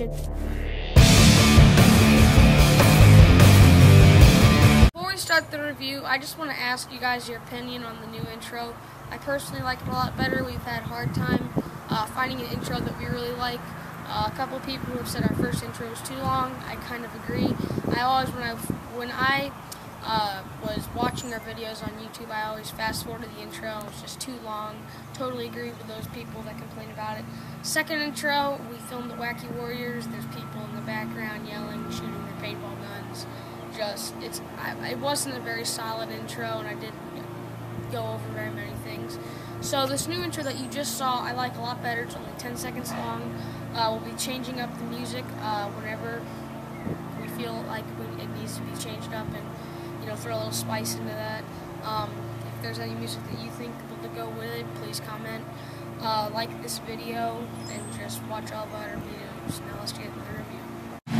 Before we start the review, I just want to ask you guys your opinion on the new intro. I personally like it a lot better. We've had a hard time uh, finding an intro that we really like. Uh, a couple people have said our first intro was too long. I kind of agree. I always, when I when I uh, was watching our videos on YouTube, I always fast forwarded the intro. It was just too long. Totally agree with those people that complain about it. Second intro, we filmed the Wacky Warriors. There's people in the background yelling, shooting their paintball guns. Just, it's, I, it wasn't a very solid intro, and I didn't go over very many things. So this new intro that you just saw, I like a lot better. It's only 10 seconds long. Uh, we'll be changing up the music uh, whenever we feel like it needs to be changed up and you know, throw a little spice into that. Um, if there's any music that you think will go with it, please comment. Uh, like this video and just watch all of our videos. Now let's get into the review.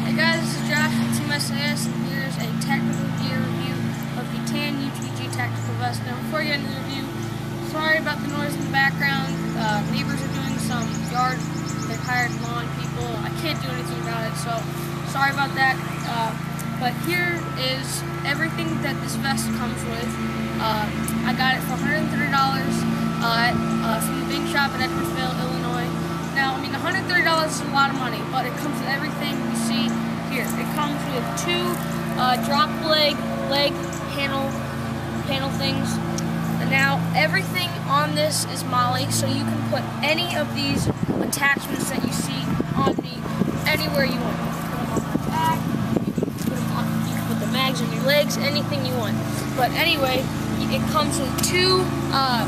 Hey guys, this is Josh from Team SAS, and here's a technical gear review of the TAN UTG Tactical Vest. Now before you get into the review, sorry about the noise in the background. Uh, neighbors are doing some yard, they've hired lawn people. I can't do anything about it, so sorry about that. Uh, but here is everything that this vest comes with. Uh, I got it for $130 uh, from the Bing Shop in Edwardsville, Illinois. Now, I mean, $130 is a lot of money, but it comes with everything you see here. It comes with two uh, drop leg, leg panel, panel things. And now, everything on this is MOLLE, so you can put any of these attachments that you see on me anywhere you want on your legs, anything you want. But anyway, it comes with two uh,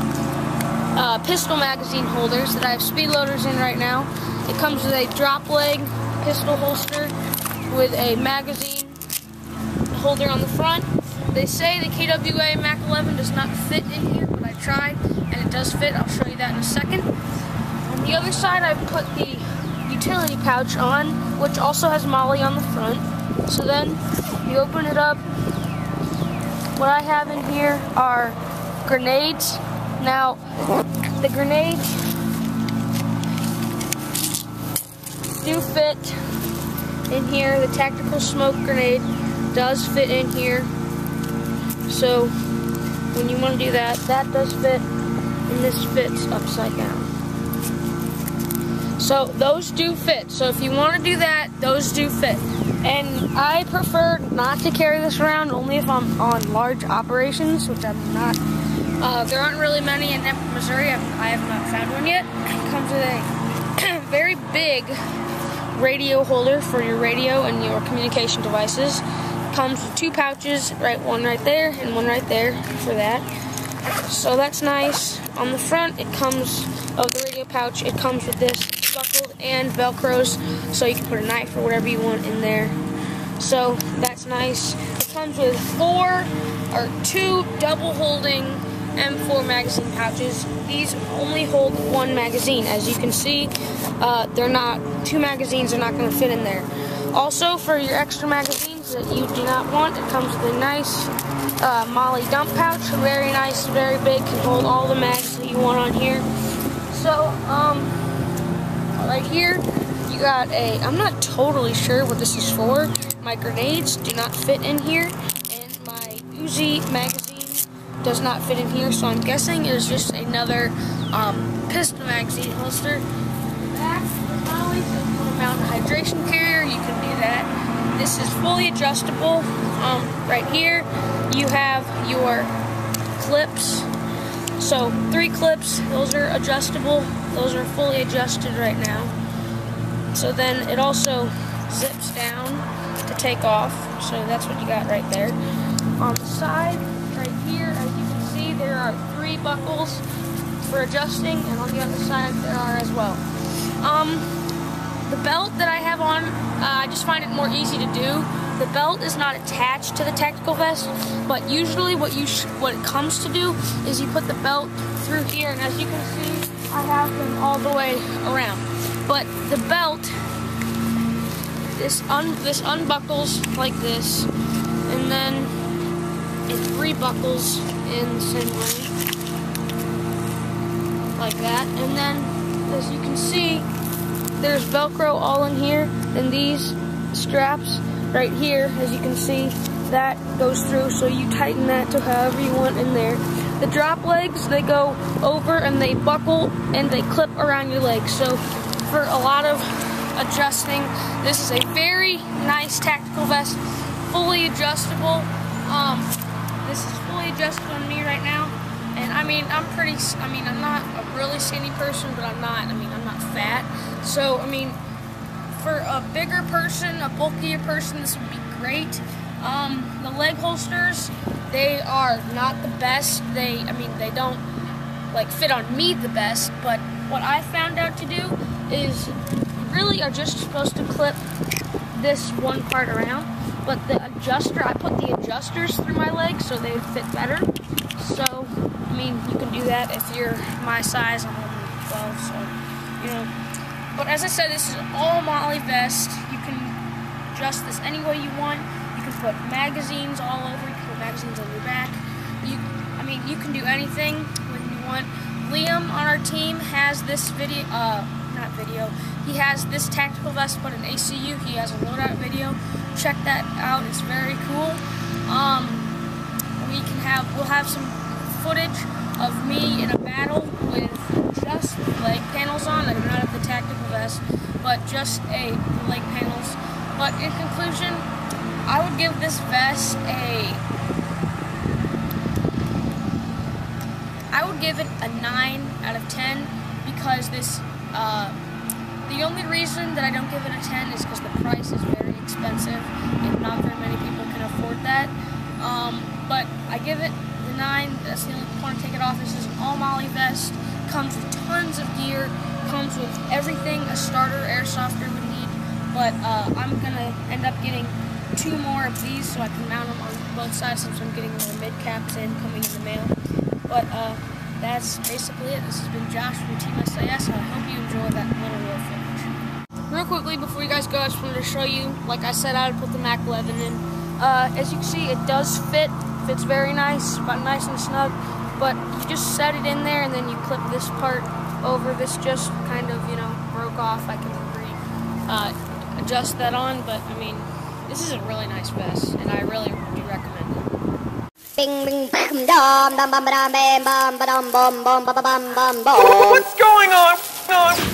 uh, pistol magazine holders that I have speed loaders in right now. It comes with a drop leg pistol holster with a magazine holder on the front. They say the KWA Mac 11 does not fit in here, but I tried and it does fit. I'll show you that in a second. On the other side, I've put the utility pouch on, which also has MOLLE on the front. So then you open it up. What I have in here are grenades. Now, the grenades do fit in here. The tactical smoke grenade does fit in here. So, when you want to do that, that does fit, and this fits upside down. So, those do fit. So, if you want to do that, those do fit. And I prefer not to carry this around only if I'm on large operations, which I'm not. Uh, there aren't really many in Missouri. I have not found one yet. It comes with a very big radio holder for your radio and your communication devices. It comes with two pouches, right one right there and one right there for that. So that's nice. On the front, it comes of the radio pouch. It comes with this buckled and velcros so you can put a knife or whatever you want in there. So that's nice. It comes with four or two double holding M4 magazine pouches. These only hold one magazine. As you can see uh, they're not two magazines are not going to fit in there. Also for your extra magazines that you do not want it comes with a nice uh, MOLLE dump pouch. Very nice very big can hold all the mags that you want on here. So um right here, you got a, I'm not totally sure what this is for. My grenades do not fit in here, and my Uzi magazine does not fit in here, so I'm guessing it is just another um, pistol magazine holster. Back, always a hydration carrier, you can do that. This is fully adjustable. Um, right here, you have your clips so three clips, those are adjustable. Those are fully adjusted right now. So then it also zips down to take off. So that's what you got right there. On the side, right here, as you can see, there are three buckles for adjusting, and on the other side there are as well. Um, the belt that I have on, uh, I just find it more easy to do. The belt is not attached to the tactical vest, but usually what you what it comes to do is you put the belt through here, and as you can see, I have them all the way around. But the belt, this un this unbuckles like this, and then it rebuckles in the same way, like that, and then as you can see, there's Velcro all in here, and these straps right here, as you can see, that goes through, so you tighten that to however you want in there. The drop legs, they go over and they buckle and they clip around your legs. So for a lot of adjusting, this is a very nice tactical vest, fully adjustable. Um, this is fully adjusted on me right now. And I mean, I'm pretty, I mean, I'm not a really skinny person, but I'm not, I mean, I'm not fat. So, I mean, for a bigger person, a bulkier person, this would be great. Um, the leg holsters, they are not the best. They, I mean, they don't like fit on me the best, but what I found out to do is really are just supposed to clip this one part around, but the adjuster, I put the adjusters through my legs so they fit better. So, I mean, you can do that if you're my size. I'm only 12, so, you know. But as I said, this is all MOLLE vest. You can adjust this any way you want. Put magazines all over. You can put magazines on your back. You, I mean, you can do anything when you want. Liam on our team has this video, uh, not video, he has this tactical vest but an ACU. He has a loadout video. Check that out. It's very cool. Um, we can have, we'll have some footage of me in a battle with just leg panels on. I do not have the tactical vest, but just a leg panels. But in conclusion, I would give this vest a I would give it a 9 out of 10 because this, uh, the only reason that I don't give it a 10 is because the price is very expensive and not very many people can afford that. Um, but I give it the 9, that's the only point to take it off. This is an all MOLLE vest, comes with tons of gear, comes with everything a starter airsofter would need, but uh, I'm going to end up getting two more of these so I can mount them on both sides since I'm getting the mid caps in coming in the mail. But uh, that's basically it. This has been Josh from Team SAS. I hope you enjoyed that little real footage. Real quickly before you guys go, I just wanted to show you, like I said, I would put the Mac 11 in. Uh, as you can see, it does fit Fits very nice, but nice and snug. But you just set it in there and then you clip this part over. This just kind of, you know, broke off. I can uh, adjust that on, but I mean, this is a really nice vest, and I really do recommend it. Bing, bing, bam, dum, dum, bum, bam, bam, bum, bum, bum, bum, bum, bum, bum. What's going on?